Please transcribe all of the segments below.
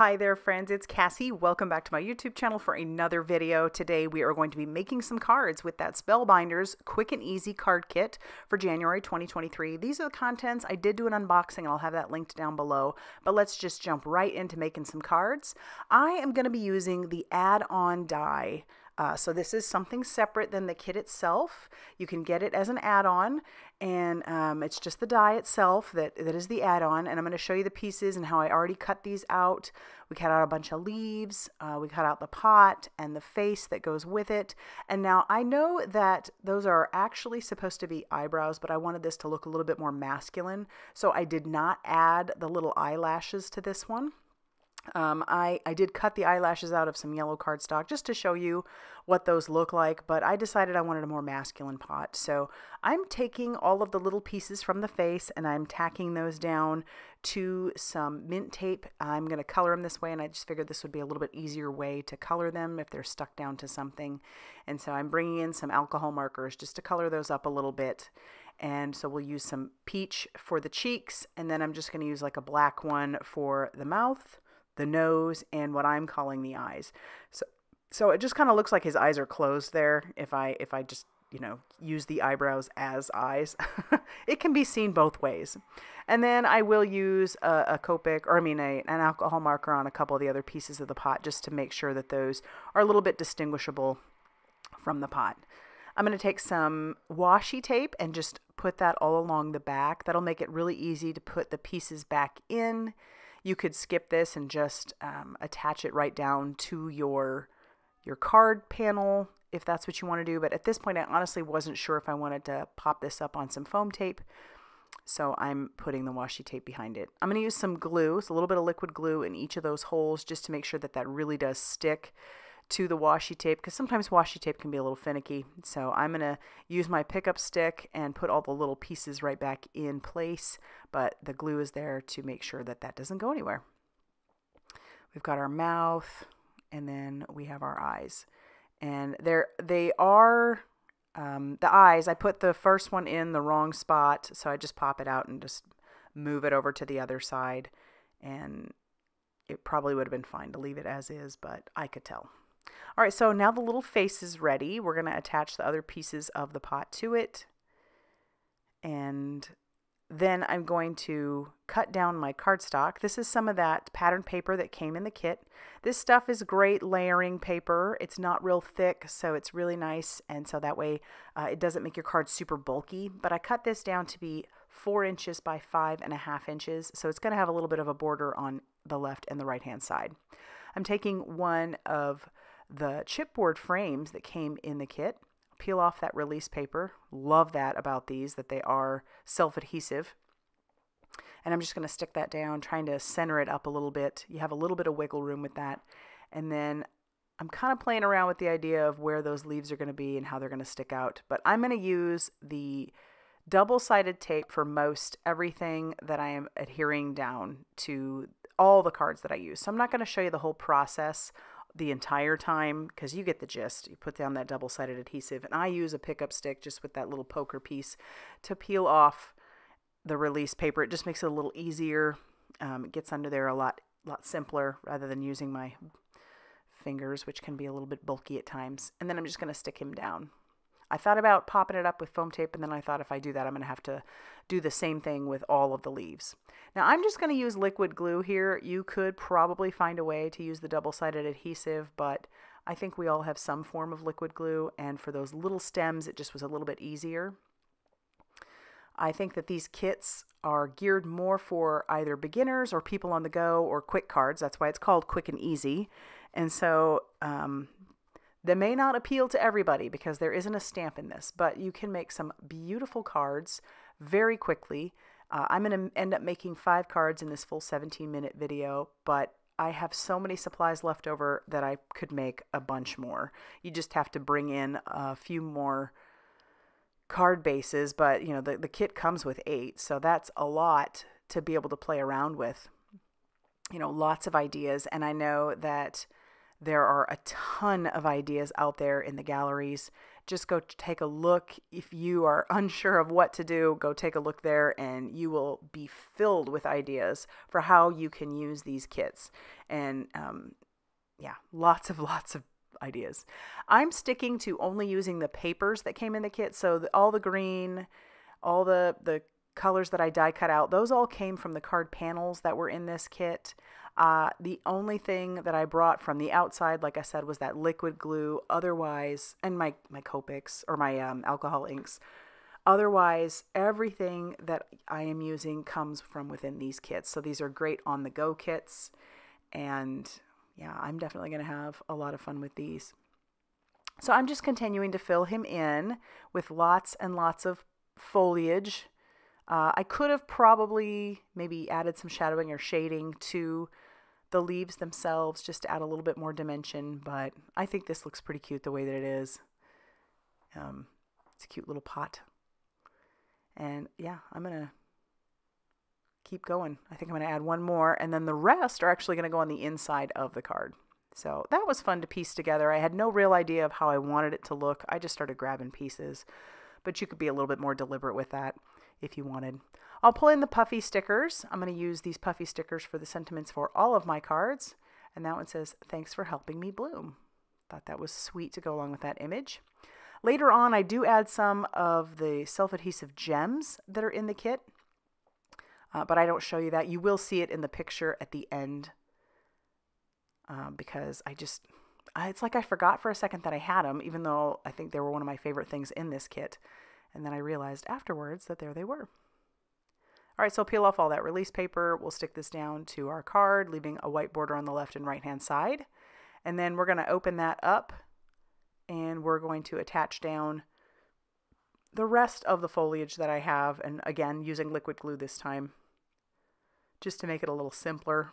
Hi there friends, it's Cassie. Welcome back to my YouTube channel for another video. Today we are going to be making some cards with that Spellbinders Quick and Easy card kit for January 2023. These are the contents. I did do an unboxing and I'll have that linked down below, but let's just jump right into making some cards. I am going to be using the add-on die uh, so this is something separate than the kit itself. You can get it as an add-on, and um, it's just the die itself that, that is the add-on. And I'm going to show you the pieces and how I already cut these out. We cut out a bunch of leaves. Uh, we cut out the pot and the face that goes with it. And now I know that those are actually supposed to be eyebrows, but I wanted this to look a little bit more masculine. So I did not add the little eyelashes to this one. Um, I, I did cut the eyelashes out of some yellow cardstock just to show you what those look like, but I decided I wanted a more masculine pot. So I'm taking all of the little pieces from the face and I'm tacking those down to some mint tape. I'm going to color them this way, and I just figured this would be a little bit easier way to color them if they're stuck down to something. And so I'm bringing in some alcohol markers just to color those up a little bit. And so we'll use some peach for the cheeks, and then I'm just going to use like a black one for the mouth the nose, and what I'm calling the eyes. So, so it just kind of looks like his eyes are closed there. If I if I just you know use the eyebrows as eyes, it can be seen both ways. And then I will use a, a Copic, or I mean a, an alcohol marker on a couple of the other pieces of the pot just to make sure that those are a little bit distinguishable from the pot. I'm going to take some washi tape and just put that all along the back. That'll make it really easy to put the pieces back in you could skip this and just um, attach it right down to your your card panel if that's what you want to do. But at this point, I honestly wasn't sure if I wanted to pop this up on some foam tape. So I'm putting the washi tape behind it. I'm going to use some glue, so a little bit of liquid glue in each of those holes just to make sure that that really does stick to the washi tape because sometimes washi tape can be a little finicky. So I'm going to use my pickup stick and put all the little pieces right back in place, but the glue is there to make sure that that doesn't go anywhere. We've got our mouth and then we have our eyes. And they're, they are um, the eyes. I put the first one in the wrong spot, so I just pop it out and just move it over to the other side. And it probably would have been fine to leave it as is, but I could tell. All right, so now the little face is ready. We're going to attach the other pieces of the pot to it. And then I'm going to cut down my cardstock. This is some of that pattern paper that came in the kit. This stuff is great layering paper. It's not real thick, so it's really nice. And so that way uh, it doesn't make your card super bulky. But I cut this down to be four inches by five and a half inches. So it's going to have a little bit of a border on the left and the right hand side. I'm taking one of the chipboard frames that came in the kit. Peel off that release paper. Love that about these, that they are self-adhesive. And I'm just going to stick that down, trying to center it up a little bit. You have a little bit of wiggle room with that. And then I'm kind of playing around with the idea of where those leaves are going to be and how they're going to stick out. But I'm going to use the double-sided tape for most everything that I am adhering down to all the cards that I use. So I'm not going to show you the whole process the entire time because you get the gist. You put down that double-sided adhesive and I use a pickup stick just with that little poker piece to peel off the release paper. It just makes it a little easier. Um, it gets under there a lot lot simpler rather than using my fingers which can be a little bit bulky at times. And then I'm just going to stick him down. I thought about popping it up with foam tape, and then I thought if I do that, I'm going to have to do the same thing with all of the leaves. Now, I'm just going to use liquid glue here. You could probably find a way to use the double-sided adhesive, but I think we all have some form of liquid glue, and for those little stems, it just was a little bit easier. I think that these kits are geared more for either beginners or people on the go or quick cards. That's why it's called Quick and Easy. And so um, that may not appeal to everybody because there isn't a stamp in this, but you can make some beautiful cards very quickly. Uh, I'm going to end up making five cards in this full 17 minute video, but I have so many supplies left over that I could make a bunch more. You just have to bring in a few more card bases, but you know, the, the kit comes with eight, so that's a lot to be able to play around with. You know, lots of ideas, and I know that there are a ton of ideas out there in the galleries. just go take a look. If you are unsure of what to do, go take a look there and you will be filled with ideas for how you can use these kits. And um, yeah, lots of lots of ideas. I'm sticking to only using the papers that came in the kit. So the, all the green, all the, the colors that I die cut out, those all came from the card panels that were in this kit. Uh, the only thing that I brought from the outside, like I said, was that liquid glue. Otherwise, and my, my Copics or my um, alcohol inks. Otherwise, everything that I am using comes from within these kits. So these are great on the go kits. And yeah, I'm definitely going to have a lot of fun with these. So I'm just continuing to fill him in with lots and lots of foliage. Uh, I could have probably maybe added some shadowing or shading to the leaves themselves just to add a little bit more dimension, but I think this looks pretty cute the way that it is. Um, it's a cute little pot. And yeah, I'm going to keep going. I think I'm going to add one more, and then the rest are actually going to go on the inside of the card. So that was fun to piece together. I had no real idea of how I wanted it to look. I just started grabbing pieces, but you could be a little bit more deliberate with that if you wanted. I'll pull in the puffy stickers. I'm going to use these puffy stickers for the sentiments for all of my cards. And that one says, thanks for helping me bloom. Thought that was sweet to go along with that image. Later on, I do add some of the self-adhesive gems that are in the kit uh, but I don't show you that. You will see it in the picture at the end um, because I just, it's like I forgot for a second that I had them, even though I think they were one of my favorite things in this kit. And then I realized afterwards that there they were. All right, so peel off all that release paper. We'll stick this down to our card, leaving a white border on the left and right hand side. And then we're going to open that up and we're going to attach down the rest of the foliage that I have. And again, using liquid glue this time just to make it a little simpler.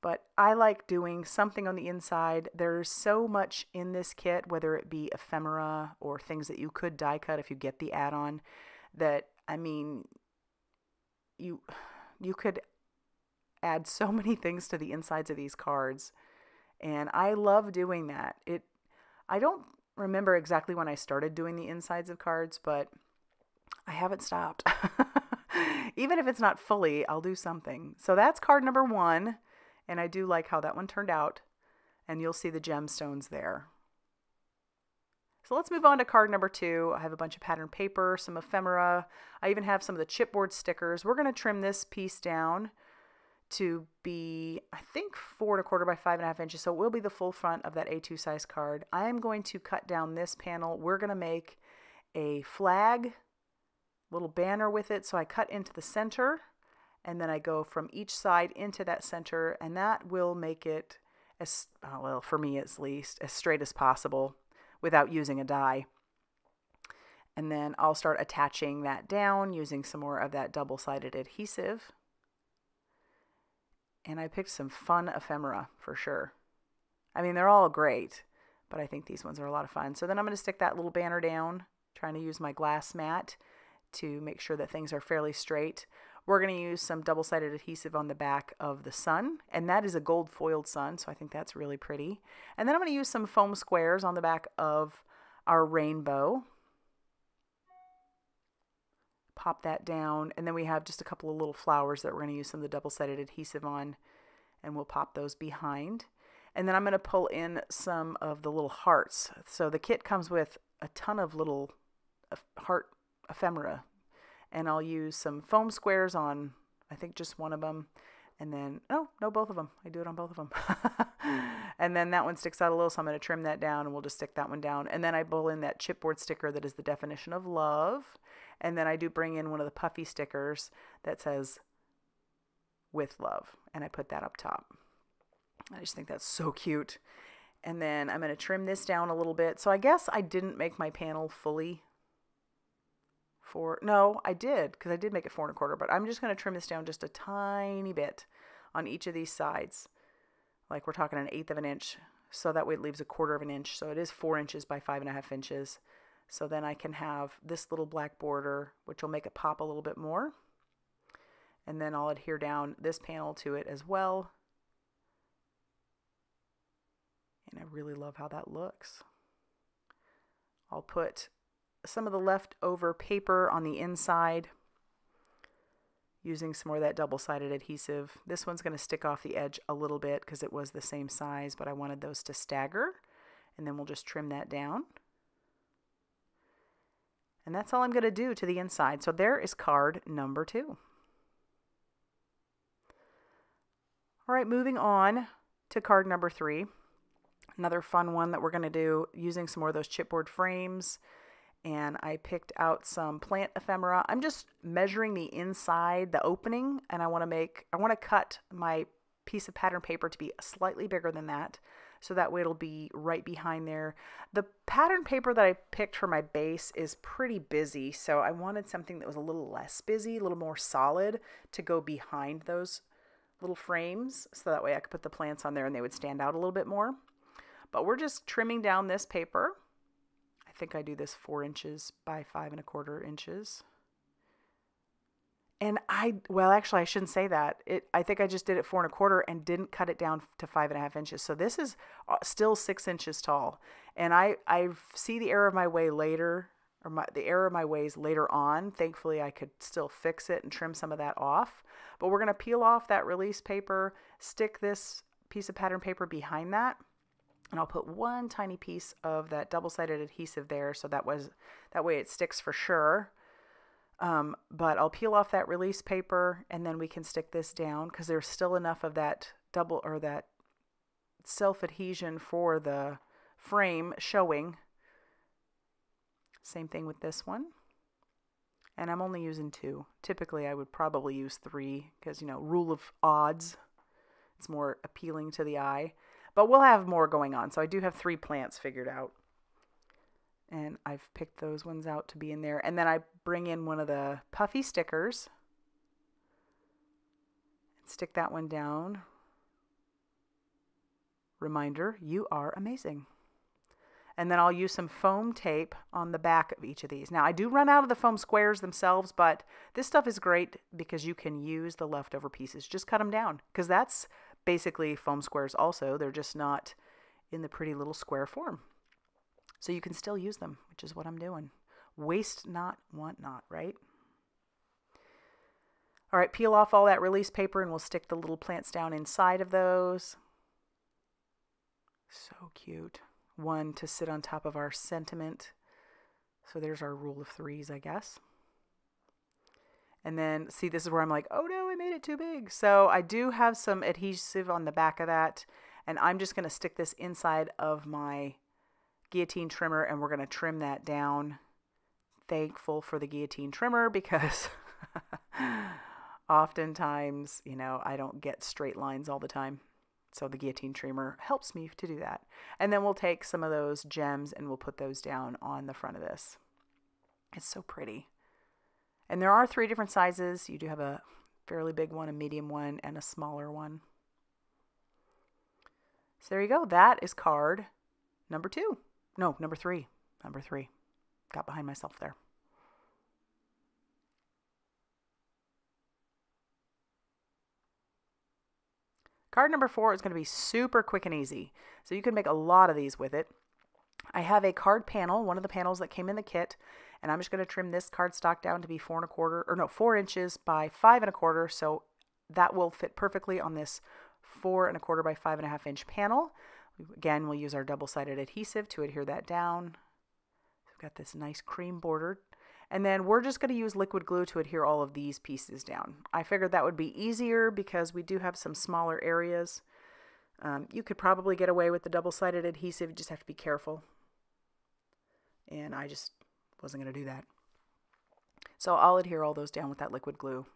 But I like doing something on the inside. There's so much in this kit, whether it be ephemera or things that you could die cut if you get the add-on, that, I mean, you, you could add so many things to the insides of these cards. And I love doing that. It, I don't remember exactly when I started doing the insides of cards, but I haven't stopped. Even if it's not fully, I'll do something. So that's card number one. And I do like how that one turned out. And you'll see the gemstones there. So let's move on to card number two. I have a bunch of pattern paper, some ephemera. I even have some of the chipboard stickers. We're going to trim this piece down to be, I think, four and a quarter by five and a half inches. So it will be the full front of that A2 size card. I am going to cut down this panel. We're going to make a flag little banner with it. So I cut into the center and then I go from each side into that center and that will make it as, uh, well, for me at least, as straight as possible without using a die. And then I'll start attaching that down using some more of that double-sided adhesive. And I picked some fun ephemera for sure. I mean, they're all great, but I think these ones are a lot of fun. So then I'm going to stick that little banner down, trying to use my glass mat to make sure that things are fairly straight. We're going to use some double-sided adhesive on the back of the sun, and that is a gold foiled sun, so I think that's really pretty. And then I'm going to use some foam squares on the back of our rainbow. Pop that down, and then we have just a couple of little flowers that we're going to use some of the double-sided adhesive on, and we'll pop those behind. And then I'm going to pull in some of the little hearts. So the kit comes with a ton of little uh, heart ephemera. And I'll use some foam squares on, I think just one of them. And then, oh, no, both of them. I do it on both of them. and then that one sticks out a little, so I'm going to trim that down and we'll just stick that one down. And then I pull in that chipboard sticker that is the definition of love. And then I do bring in one of the puffy stickers that says with love. And I put that up top. I just think that's so cute. And then I'm going to trim this down a little bit. So I guess I didn't make my panel fully four. No, I did because I did make it four and a quarter, but I'm just going to trim this down just a tiny bit on each of these sides. Like we're talking an eighth of an inch. So that way it leaves a quarter of an inch. So it is four inches by five and a half inches. So then I can have this little black border, which will make it pop a little bit more. And then I'll adhere down this panel to it as well. And I really love how that looks. I'll put some of the leftover paper on the inside using some more of that double-sided adhesive. This one's going to stick off the edge a little bit because it was the same size, but I wanted those to stagger. And then we'll just trim that down. And that's all I'm going to do to the inside. So there is card number two. All right, moving on to card number three. Another fun one that we're going to do using some more of those chipboard frames. And I picked out some plant ephemera. I'm just measuring the inside, the opening, and I want to make, I want to cut my piece of pattern paper to be slightly bigger than that so that way it'll be right behind there. The pattern paper that I picked for my base is pretty busy, so I wanted something that was a little less busy, a little more solid to go behind those little frames so that way I could put the plants on there and they would stand out a little bit more. But we're just trimming down this paper. Think I do this four inches by five and a quarter inches. And I, well, actually, I shouldn't say that. It, I think I just did it four and a quarter and didn't cut it down to five and a half inches. So this is uh, still six inches tall. And I, I see the error of my way later, or my, the error of my ways later on. Thankfully, I could still fix it and trim some of that off. But we're going to peel off that release paper, stick this piece of pattern paper behind that. And I'll put one tiny piece of that double-sided adhesive there so that was that way it sticks for sure. Um, but I'll peel off that release paper and then we can stick this down because there's still enough of that double or that self-adhesion for the frame showing. Same thing with this one. And I'm only using two. Typically I would probably use three because, you know, rule of odds. It's more appealing to the eye. But we'll have more going on. So I do have three plants figured out and I've picked those ones out to be in there. And then I bring in one of the puffy stickers and stick that one down. Reminder, you are amazing. And then I'll use some foam tape on the back of each of these. Now, I do run out of the foam squares themselves, but this stuff is great because you can use the leftover pieces. Just cut them down because that's basically foam squares also. They're just not in the pretty little square form. So you can still use them, which is what I'm doing. Waste not, want not, right? All right, peel off all that release paper and we'll stick the little plants down inside of those. So cute. One to sit on top of our sentiment. So there's our rule of threes, I guess. And then, see, this is where I'm like, oh no, I made it too big. So I do have some adhesive on the back of that. And I'm just going to stick this inside of my guillotine trimmer and we're going to trim that down. Thankful for the guillotine trimmer because oftentimes, you know, I don't get straight lines all the time. So the guillotine trimmer helps me to do that. And then we'll take some of those gems and we'll put those down on the front of this. It's so pretty. And there are three different sizes. You do have a fairly big one, a medium one, and a smaller one. So there you go. That is card number two. No, number three. Number three. Got behind myself there. Card number four is going to be super quick and easy. So you can make a lot of these with it. I have a card panel, one of the panels that came in the kit, and I'm just going to trim this cardstock down to be four and a quarter, or no, four inches by five and a quarter. So that will fit perfectly on this four and a quarter by five and a half inch panel. Again, we'll use our double-sided adhesive to adhere that down. We've got this nice cream border. And then we're just going to use liquid glue to adhere all of these pieces down. I figured that would be easier because we do have some smaller areas. Um, you could probably get away with the double-sided adhesive, you just have to be careful. And I just wasn't going to do that. So I'll adhere all those down with that liquid glue.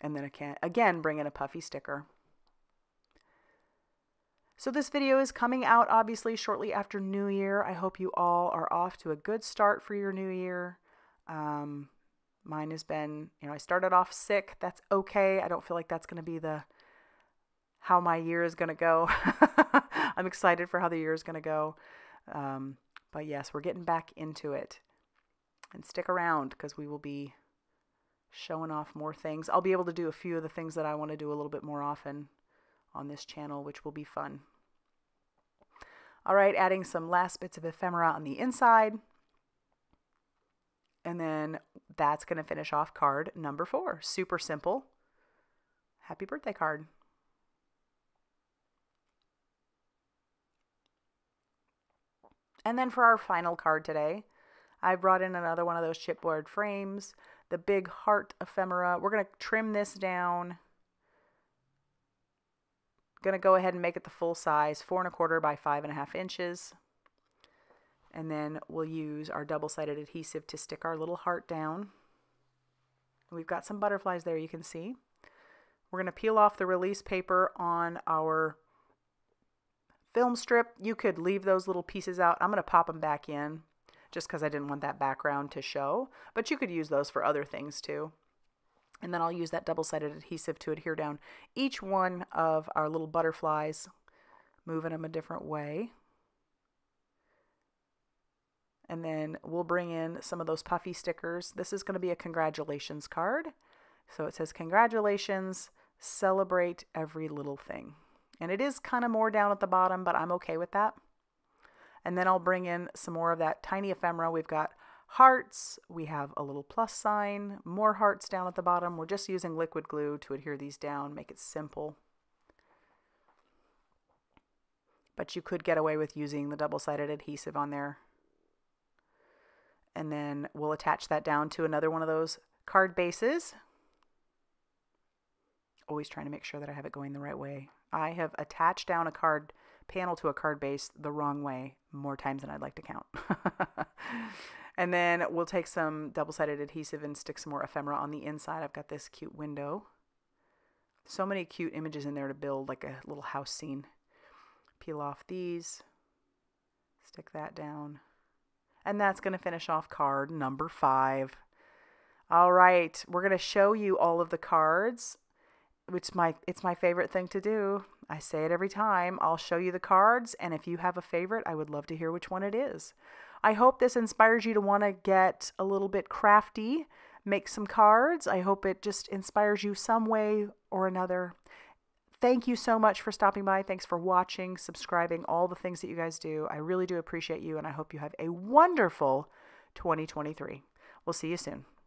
And then I can, again, bring in a puffy sticker. So this video is coming out obviously shortly after New Year. I hope you all are off to a good start for your new year. Um, mine has been, you know, I started off sick. That's okay. I don't feel like that's going to be the how my year is going to go. I'm excited for how the year is going to go. Um, but yes, we're getting back into it. And stick around because we will be showing off more things. I'll be able to do a few of the things that I want to do a little bit more often on this channel, which will be fun. All right, adding some last bits of ephemera on the inside. And then that's going to finish off card number four. Super simple. Happy birthday card. And then for our final card today, I brought in another one of those chipboard frames, the big heart ephemera. We're going to trim this down. Going to go ahead and make it the full size, four and a quarter by five and a half inches. And then we'll use our double-sided adhesive to stick our little heart down. We've got some butterflies there you can see. We're going to peel off the release paper on our film strip, you could leave those little pieces out. I'm going to pop them back in just because I didn't want that background to show, but you could use those for other things too. And then I'll use that double-sided adhesive to adhere down each one of our little butterflies, moving them a different way. And then we'll bring in some of those puffy stickers. This is going to be a congratulations card. So it says, congratulations, celebrate every little thing. And it is kind of more down at the bottom, but I'm okay with that. And then I'll bring in some more of that tiny ephemera. We've got hearts, we have a little plus sign, more hearts down at the bottom. We're just using liquid glue to adhere these down, make it simple. But you could get away with using the double-sided adhesive on there. And then we'll attach that down to another one of those card bases. Always trying to make sure that I have it going the right way. I have attached down a card panel to a card base the wrong way more times than I'd like to count. and then we'll take some double-sided adhesive and stick some more ephemera on the inside. I've got this cute window. So many cute images in there to build like a little house scene. Peel off these, stick that down. And that's going to finish off card number five. All right, we're going to show you all of the cards it's my it's my favorite thing to do. I say it every time. I'll show you the cards and if you have a favorite, I would love to hear which one it is. I hope this inspires you to want to get a little bit crafty, make some cards. I hope it just inspires you some way or another. Thank you so much for stopping by. Thanks for watching, subscribing, all the things that you guys do. I really do appreciate you and I hope you have a wonderful 2023. We'll see you soon.